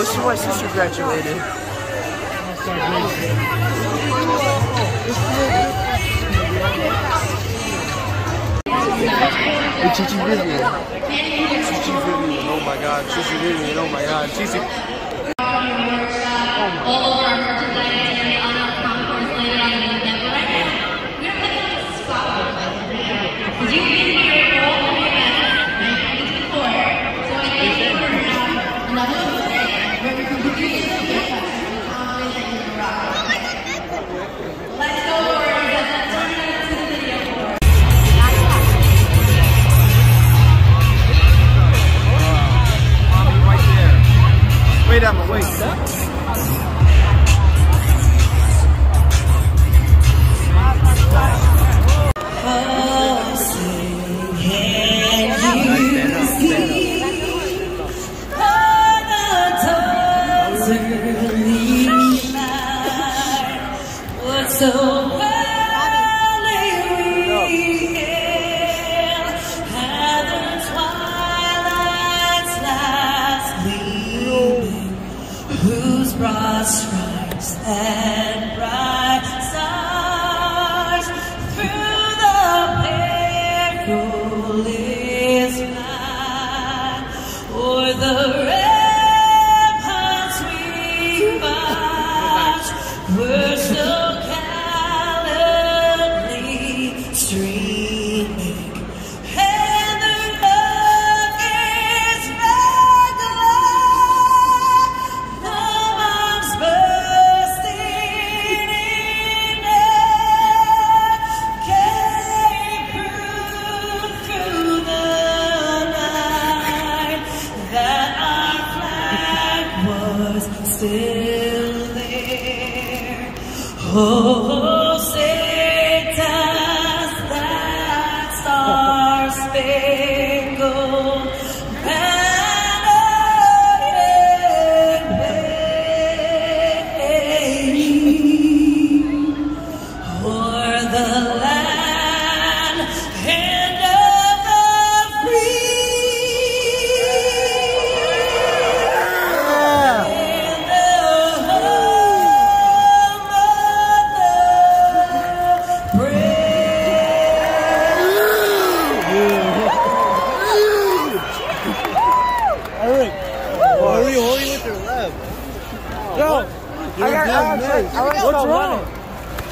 this is why my sister graduated. Vivian. Vivian, oh my god. Vivian, oh my god. Oh my god. holy. wrong. It.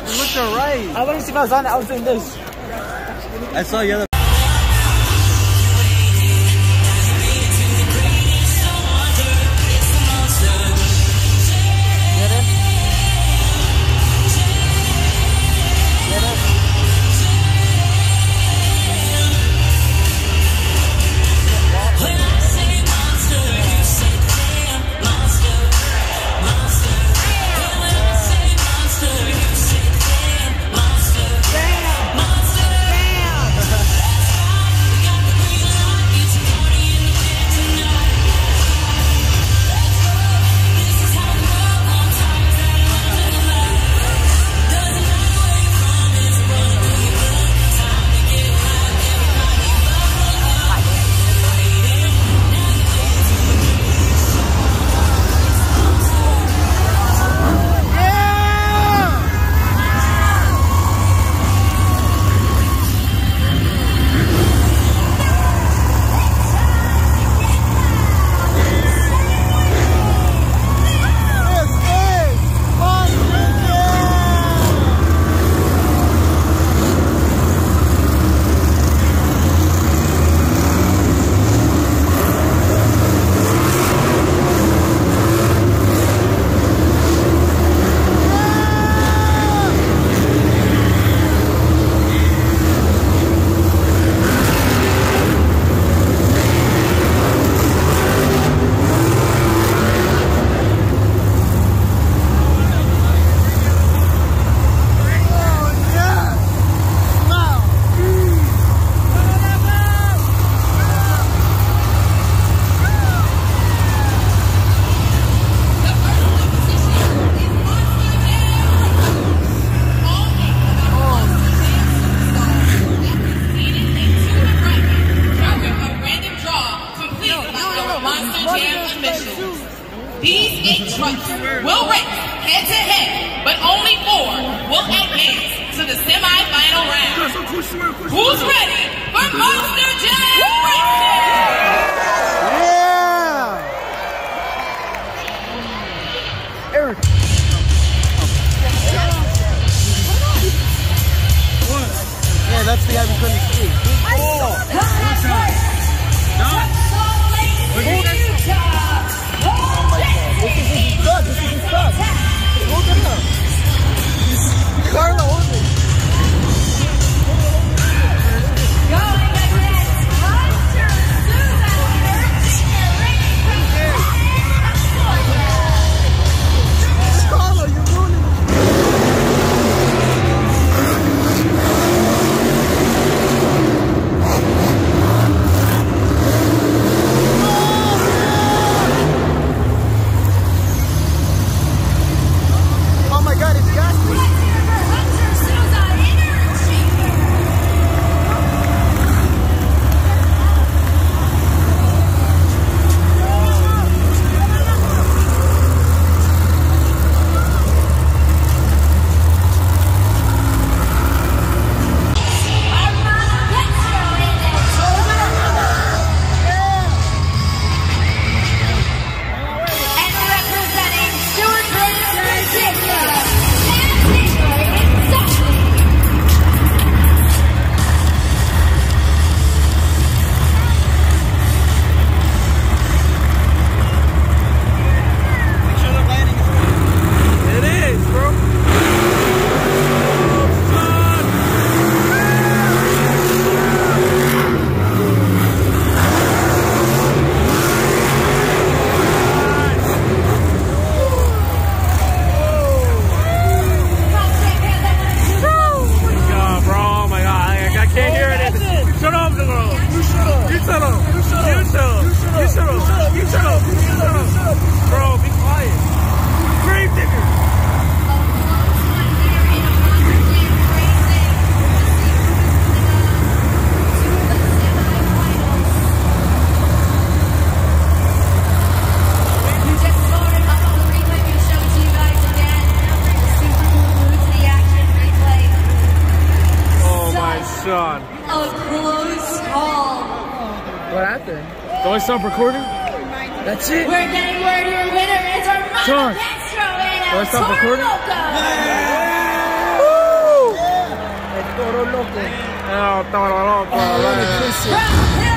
It. I want to see if I was on this. I saw the other Stop recording? That's it. We're getting word your winner is Armando Sean. Do I stop recording? Loco. Yeah. Woo! Yeah. Toro Loco. El Toro Loco. Oh,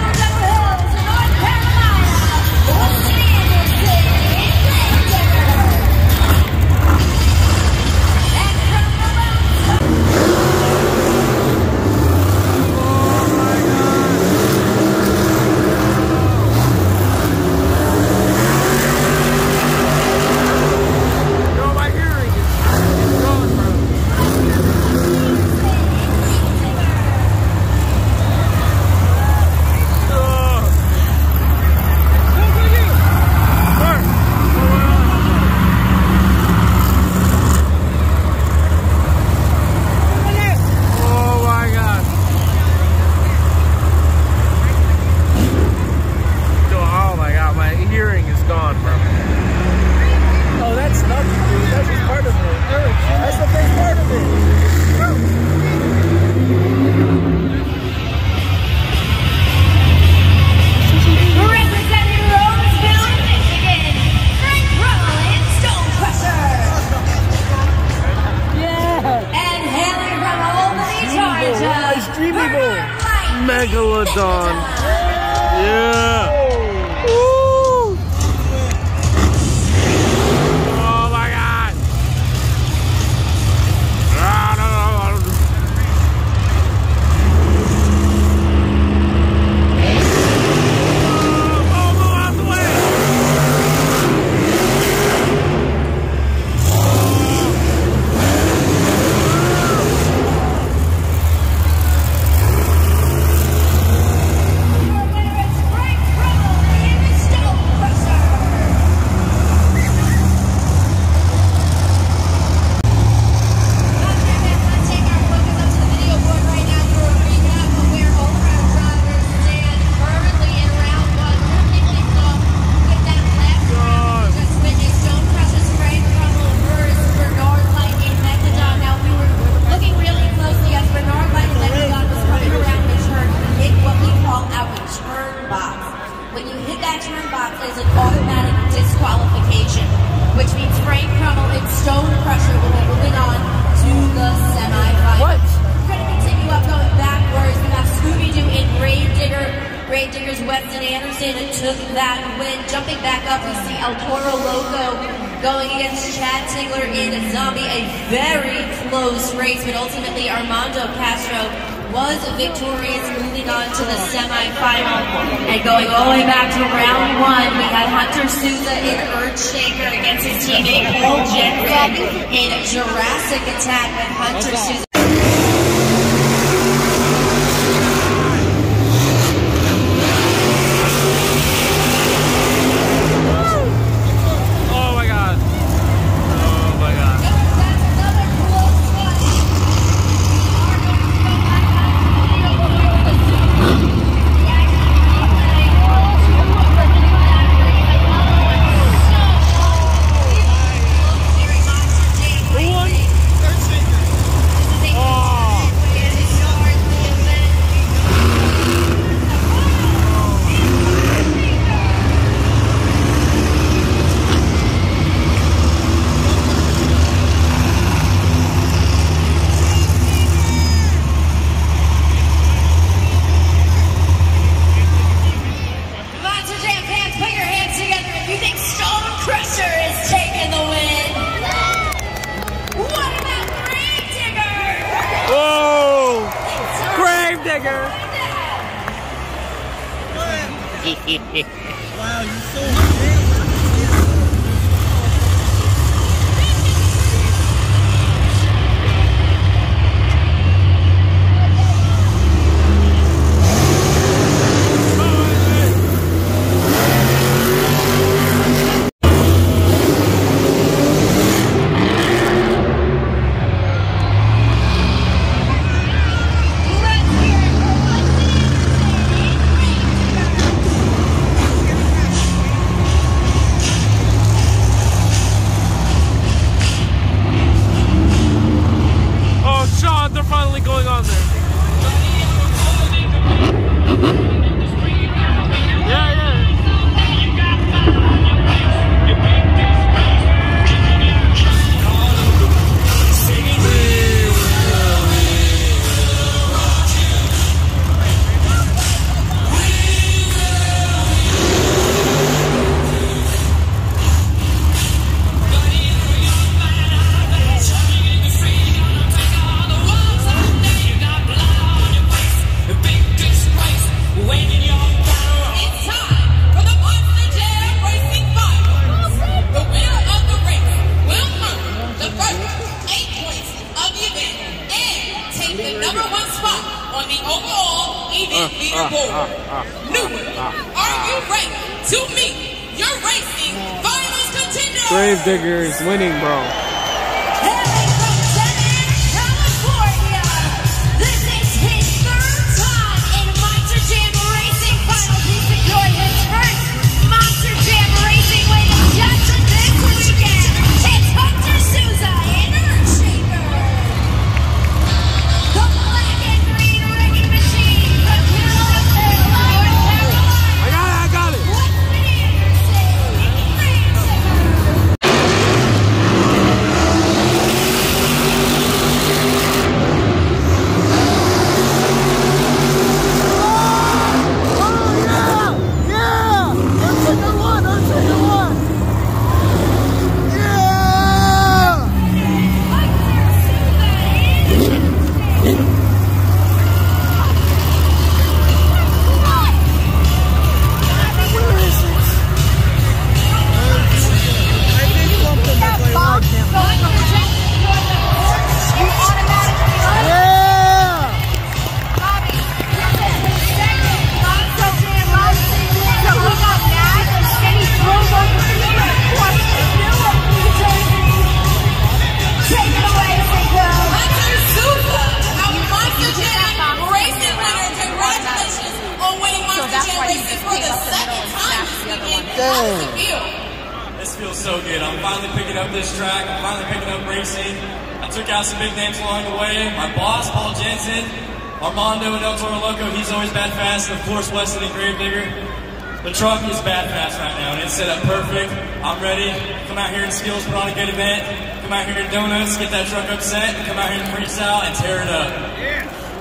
get that truck upset, and come out here and freestyle and tear it up.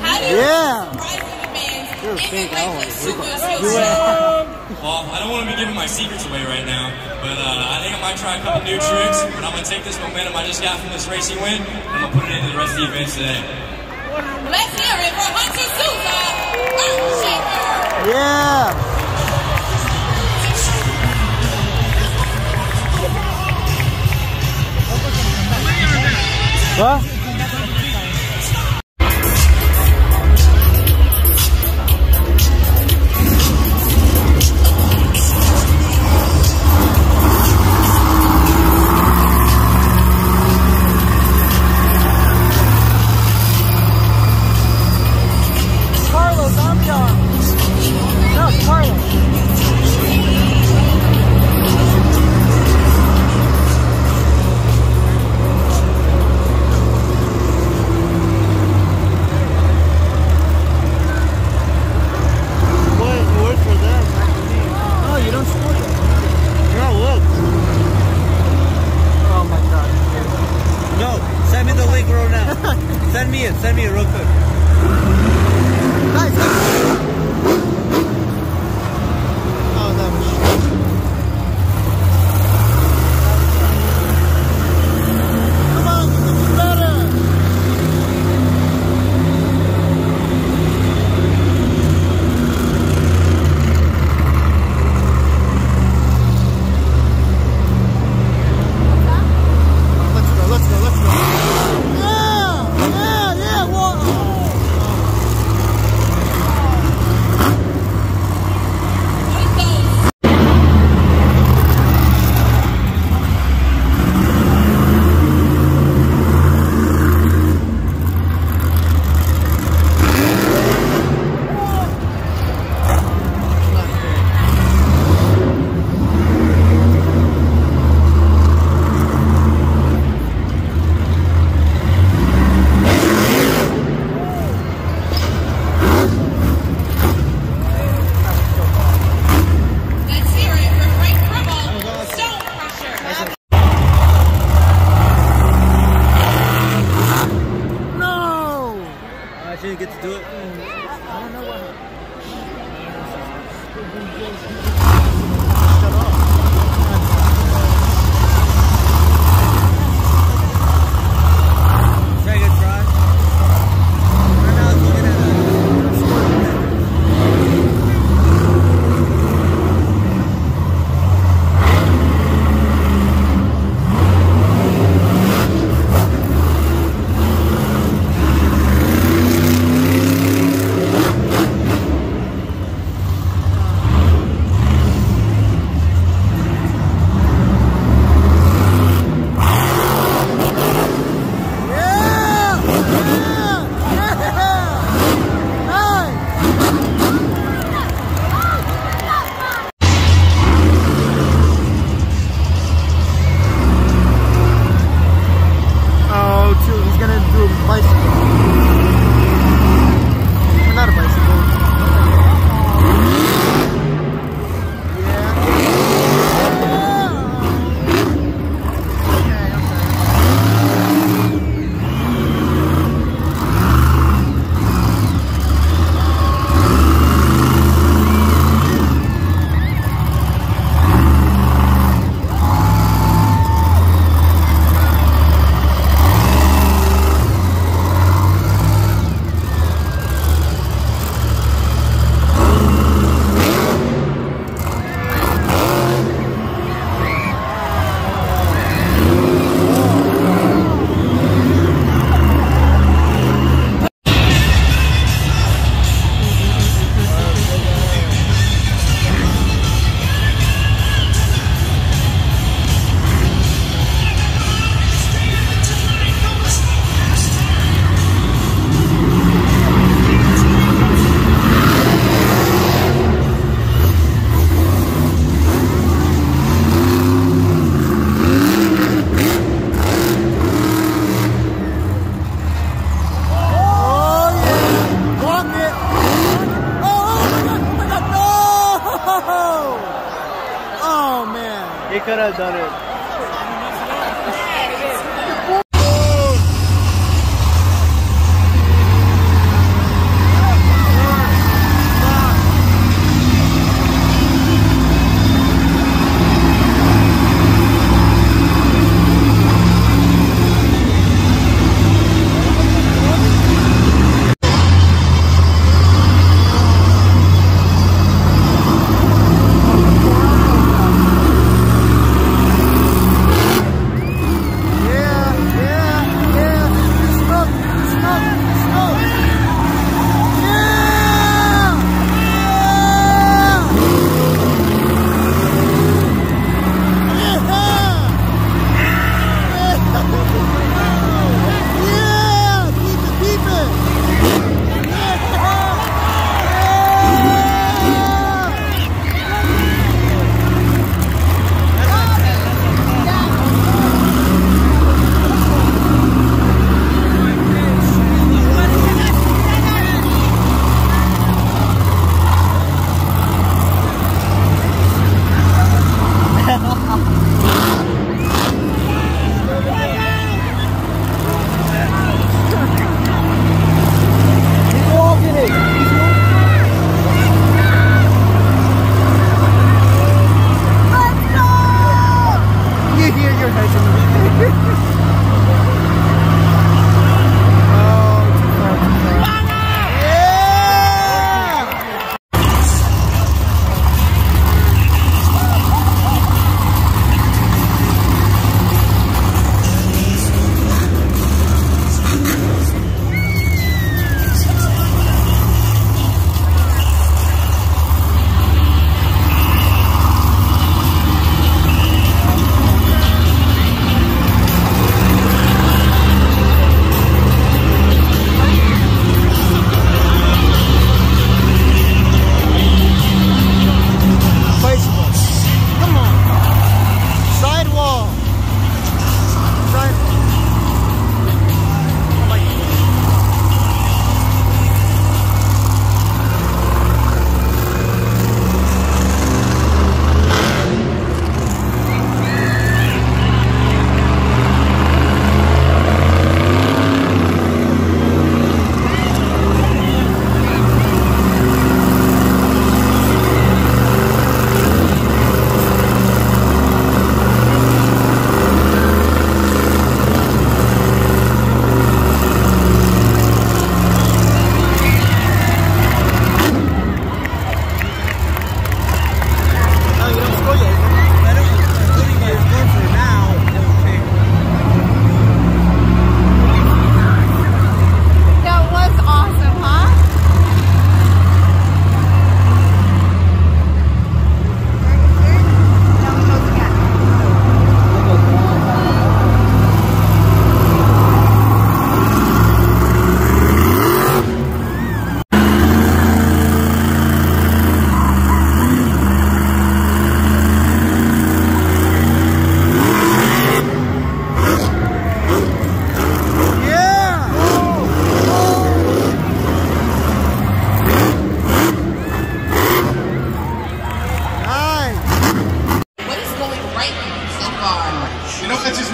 How do you Yeah. surprise the fans You're in big, the Super You Show? Well, I don't want to be giving my secrets away right now, but uh, I think I might try a couple new tricks. But I'm gonna take this momentum I just got from this racing win, and I'm gonna put it into the rest of the events today. Let's hear it for Hunter Souza, Earthshaker. Yeah. What?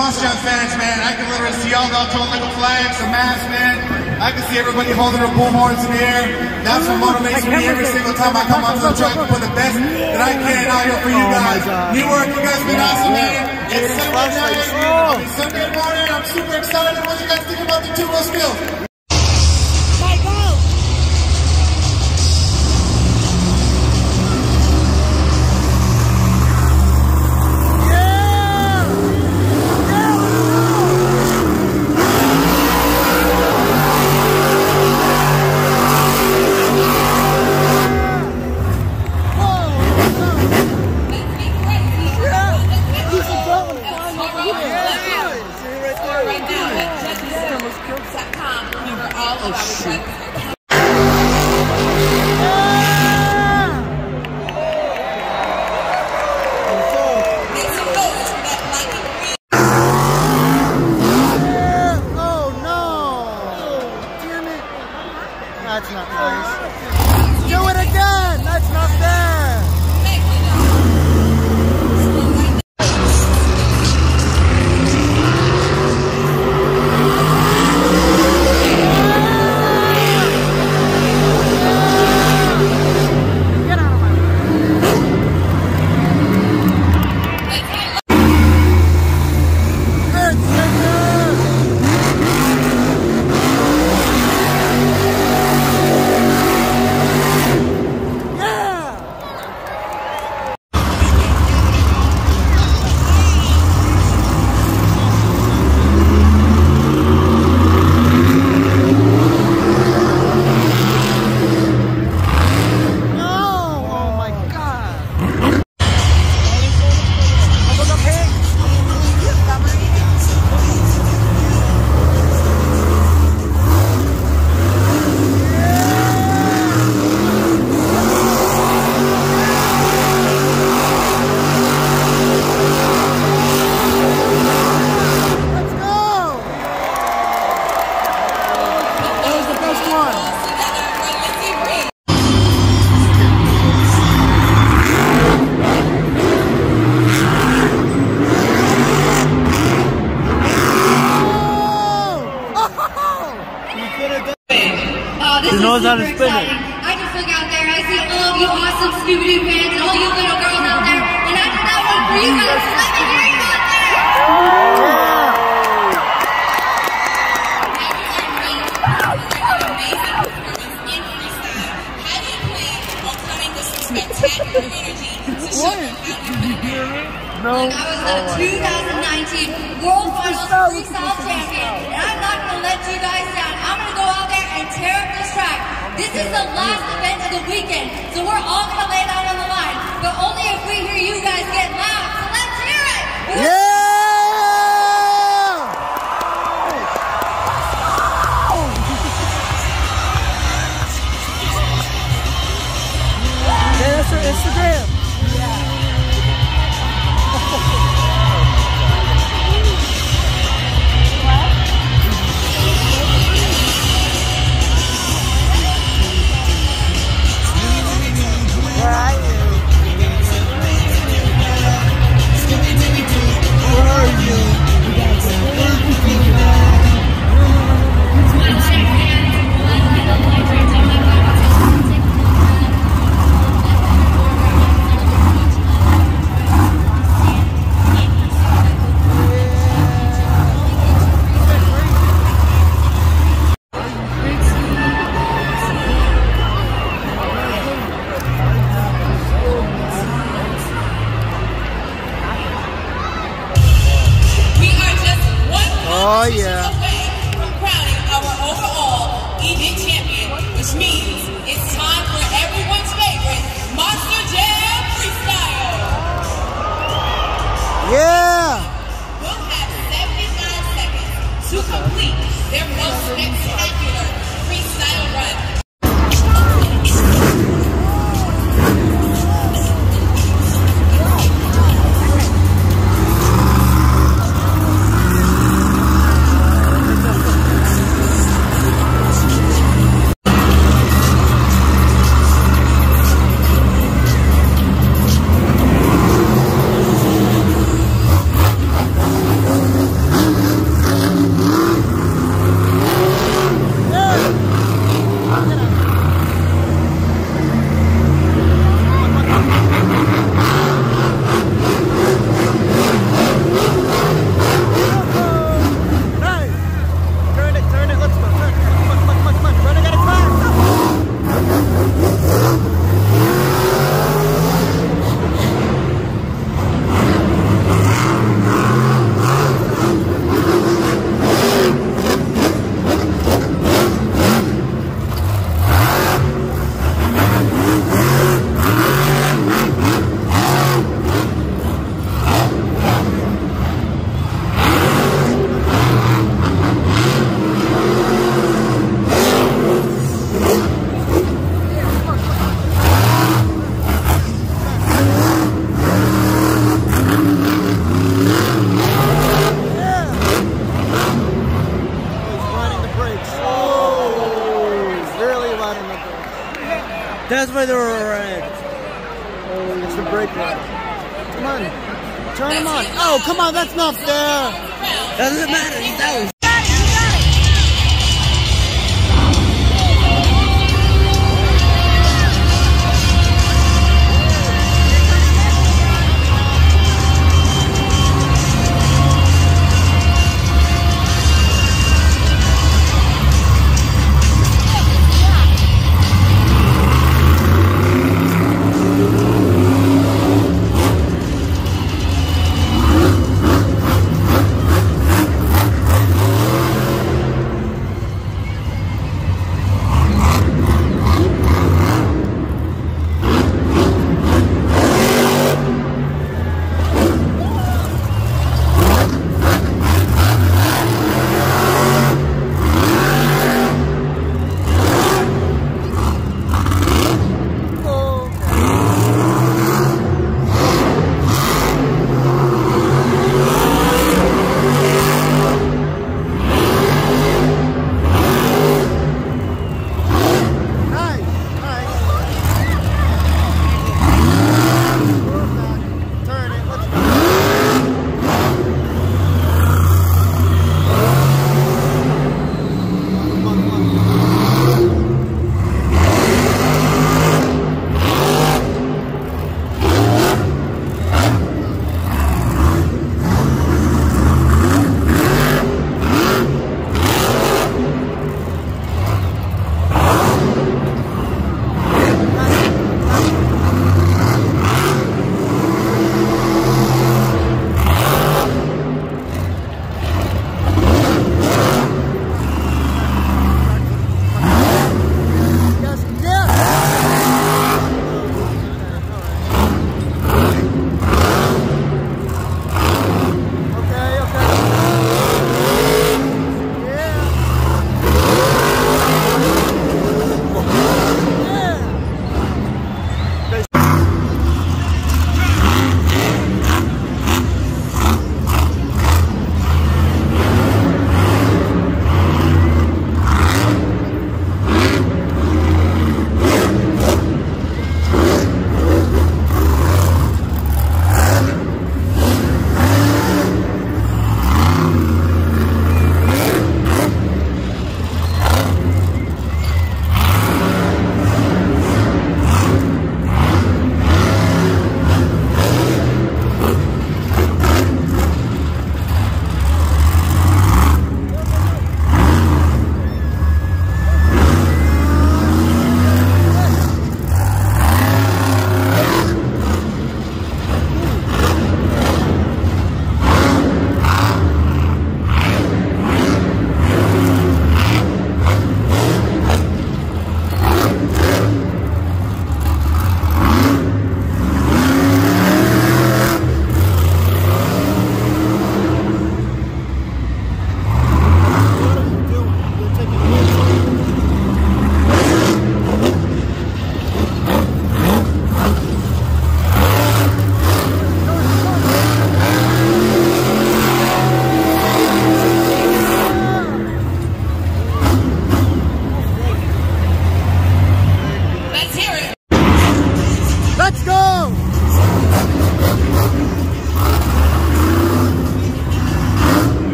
must fans, man. I can literally see all y'all throwing little flags, the mask, man. I can see everybody holding their boom in the air. That's what motivates me every single time I come onto the track to put the best that I can out here for you guys. New Newark, you guys have been awesome, man. It's Sunday night. it's Sunday morning. I'm super excited. What do you guys think about the two-wheel skills?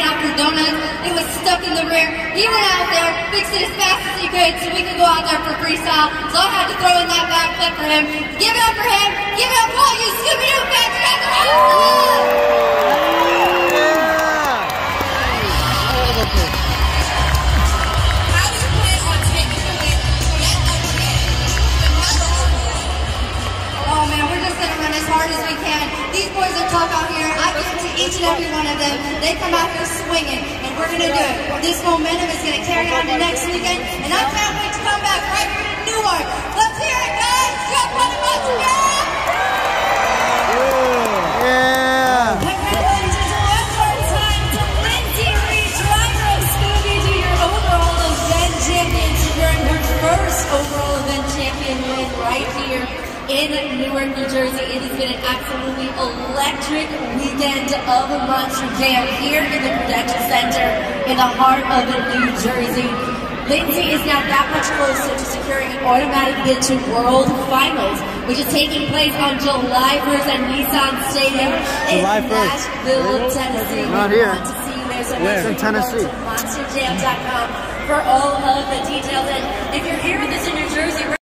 Right after donuts. It was stuck in the rear. He went out there, fixed it as fast as he could so we could go out there for freestyle. So I had to throw in that backflip for him. Give it up for him. Give it up for all you Scooby-Doo fans. You guys These boys are tough out here. I guarantee each and every one of them, they come out here swinging, and we're gonna do it. This momentum is gonna carry on to next weekend, and I can't wait to come back right here to Newark. Let's hear it, guys! Jump on the bus again! Yeah. Congratulations one in Newark, New Jersey. It has been an absolutely electric weekend of Monster Jam here in the Prudential Center in the heart of New Jersey. Lindsay is now that much closer to securing an automatic bid to World Finals, which is taking place on July 1st at Nissan Stadium in July 1st. Nashville, Tennessee. Not We here. want to see you there, so Where? In sure you go Tennessee. monsterjam.com for all of the details. And if you're here with us in New Jersey,